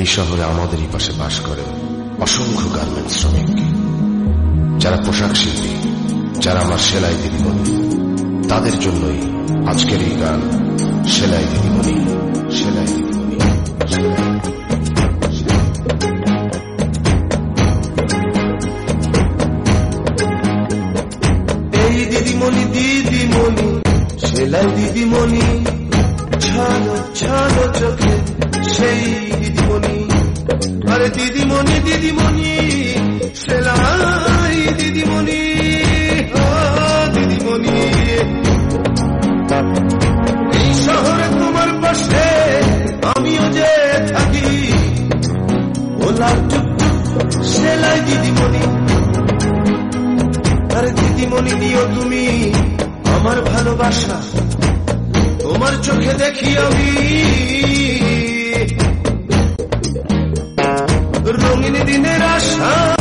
এই শহরে আমাদেরই পাশে বাস করে অসংখ্য গার্মেন্টস শ্রমিক। যারা পোশাক শিল্পী, যারা আমার সেলাই দিদিমণি, তাদের জন্যই আজকের এই গান সেলাই দিদিমণি সেলাই দিদিমণি এই দিদিমণি দিদিমণি, সেলাই দিদিমণি। ছালো ছালো চোখে সেই দিদিমণি। আরে দিদিমণি দিদিমণি, সেলাই দিদিমণি দিদিমণি। এই শহরে তোমার পাশে আমিও যে থাকি। ওলা টুকটুক সেলাই দিদিমণি। আরে দিদিমণি দিও তুমি আমার ভালোবাসা। তোমার চোখে দেখি আমি। রঙিন দিনের আশা।